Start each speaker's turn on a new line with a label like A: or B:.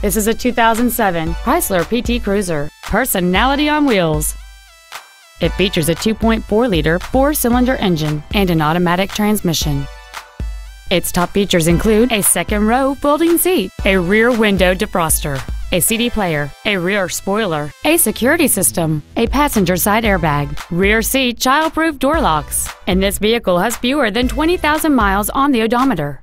A: This is a 2007 Chrysler PT Cruiser, personality on wheels. It features a 2.4-liter four-cylinder engine and an automatic transmission. Its top features include a second row folding seat, a rear window defroster, a CD player, a rear spoiler, a security system, a passenger side airbag, rear seat child-proof door locks, and this vehicle has fewer than 20,000 miles on the odometer.